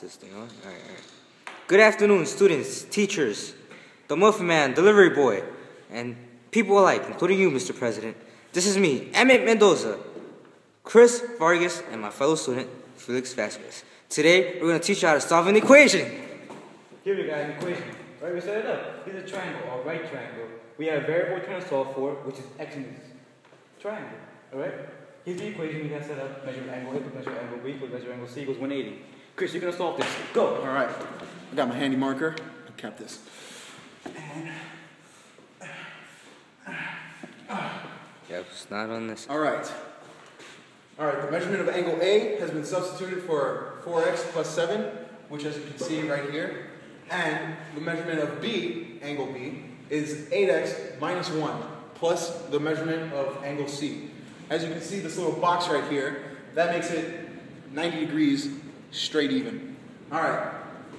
Is this thing on? All right, all right. Good afternoon, students, teachers, the Muffin Man, delivery boy, and people alike, including you, Mr. President. This is me, Emmitt Mendoza, Chris Vargas, and my fellow student, Felix Vasquez. Today, we're going to teach you how to solve an equation. Here we got an equation. Right, we set it up. Here's a triangle, or right triangle. We have a variable we're trying to solve for, which is x this triangle. Alright? Here's the equation we got set up. Measure angle A plus measure angle B plus measure angle C equals 180. Chris, you're gonna solve this. Go! All right, I got my handy marker. I'll cap this. Yep, it's not on this. All right. All right, the measurement of angle A has been substituted for 4x plus 7, which as you can see right here. And the measurement of B, angle B, is 8x minus 1, plus the measurement of angle C. As you can see, this little box right here, that makes it 90 degrees straight even. All right.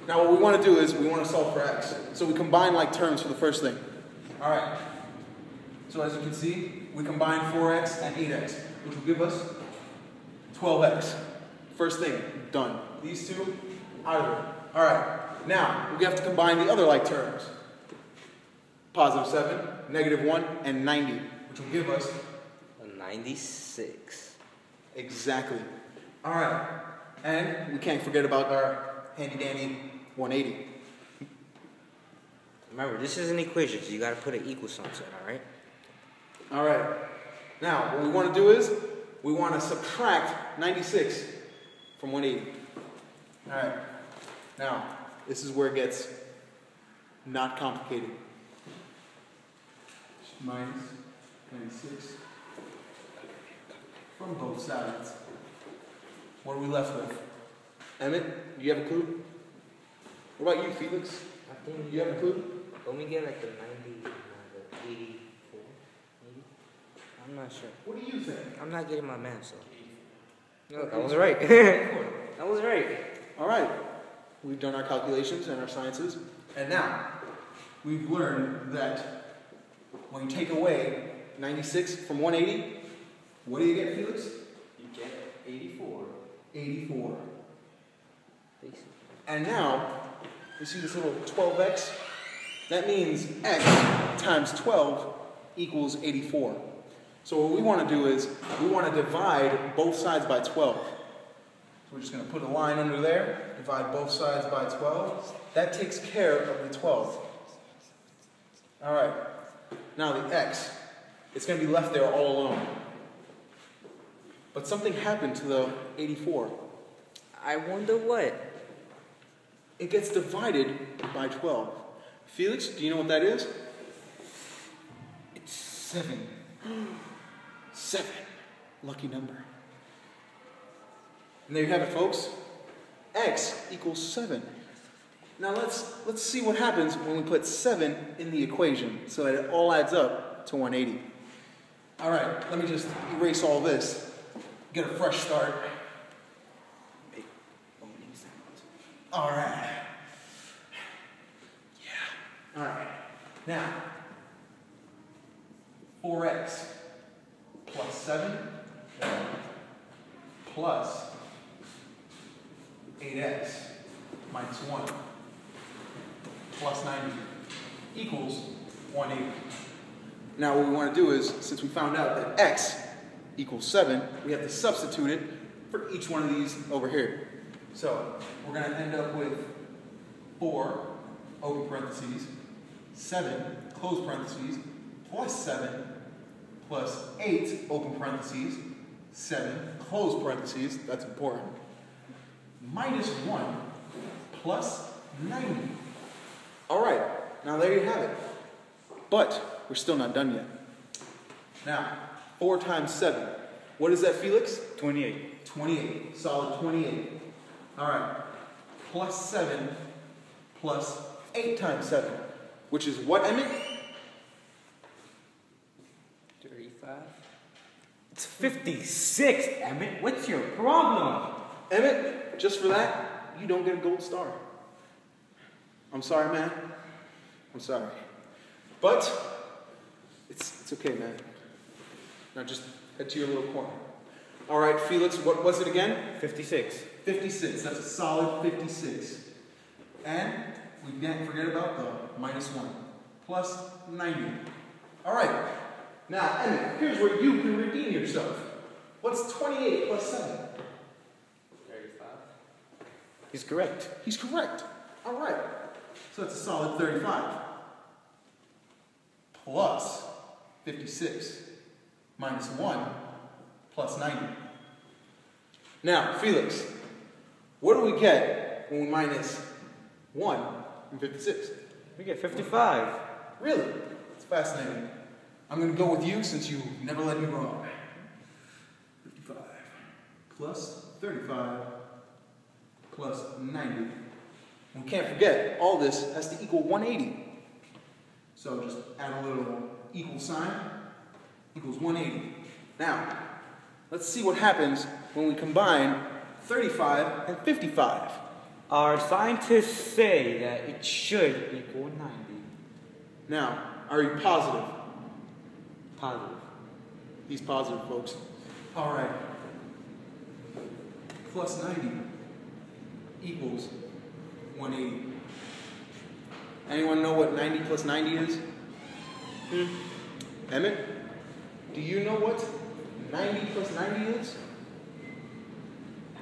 Now what we want to do is we want to solve for x. So we combine like terms for the first thing. All right. So as you can see, we combine 4x and 8x, which will give us 12x. First thing, done. These two, out of it. All right. Now, we have to combine the other like terms. Positive 7, negative 1, and 90, which will give us 96. exactly. All right. And we can't forget about our handy dandy 180. Remember, this is an equation, so you gotta put an equal sign to it, alright? All right. Now, what we want to do is we want to subtract 96 from 180. All right. Now, this is where it gets not complicated. Minus 96 from both sides. What are we left with? Emmitt, do you have a clue? What about you, Felix? I think You have a clue? Don't we get like the 90, uh, 84, maybe? I'm not sure. What do you think? I'm not getting my math, so. Look, I was right. I was right. All right, we've done our calculations and our sciences, and now we've learned that when you take away 96 from 180, what do you get, Felix? You get 84. 84. And now, you see this little 12x? That means x times 12 equals 84. So what we want to do is we want to divide both sides by 12. So we're just going to put a line under there, divide both sides by 12. That takes care of the 12. All right. Now the x, it's going to be left there all alone. But something happened to the 84. I wonder what? It gets divided by 12. Felix, do you know what that is? It's 7. 7. Lucky number. And there you have it, folks. X equals 7. Now let's, let's see what happens when we put 7 in the equation so that it all adds up to 180. All right, let me just erase all this. Get a fresh start. All right. Yeah. All right. Now, 4x plus 7 plus 8x minus 1 plus 90 equals 180. Now what we want to do is, since we found out that x equals 7, we have to substitute it for each one of these over here. So we're going to end up with 4, open parentheses, 7, close parentheses, plus 7, plus 8, open parentheses, 7, close parentheses, that's important, minus 1, plus 90. All right, now there you have it. But we're still not done yet. Now, 4 times 7. What is that, Felix? 28. 28. Solid 28. All right. Plus 7 plus 8 times 7. Which is what, Emmitt? 35? It's 56, Emmitt. What's your problem? Emmitt, just for that, you don't get a gold star. I'm sorry, man. I'm sorry. But it's, it's okay, man. Now just head to your little corner. All right, Felix, what was it again? 56. 56. That's a solid 56. And we can't forget about the minus 1. Plus 90. All right. Now, Emmitt, here's where you can redeem yourself. What's 28 plus 7? 35. He's correct. He's correct. All right. So that's a solid 35. Plus 56 minus 1 plus 90. Now, Felix, what do we get when we minus 1 and 56? We get 55. Really? It's fascinating. I'm going to go with you since you never let me wrong. 55 plus 35 plus 90. And we can't forget, all this has to equal 180. So just add a little equal sign, equals 180. Now, let's see what happens when we combine 35 and 55. Our scientists say that it should equal 90. Now, are you positive? Positive. He's positive, folks. All right. Plus 90 equals 180. Anyone know what 90 plus 90 is? Hmm. Emmitt, do you know what 90 plus 90 is?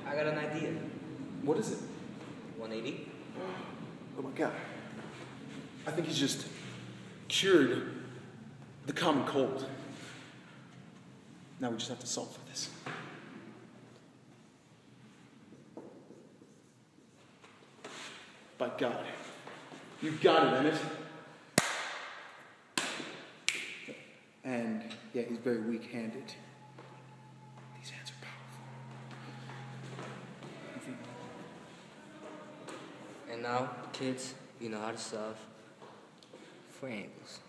I got an idea. What is it? 180. Oh my god. I think he's just cured the common cold. Now we just have to solve for this. By God. you've got it, Emmitt. And yeah, he's very weak handed. These hands are powerful. And now, kids, you know how to solve for angles.